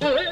ஏய்,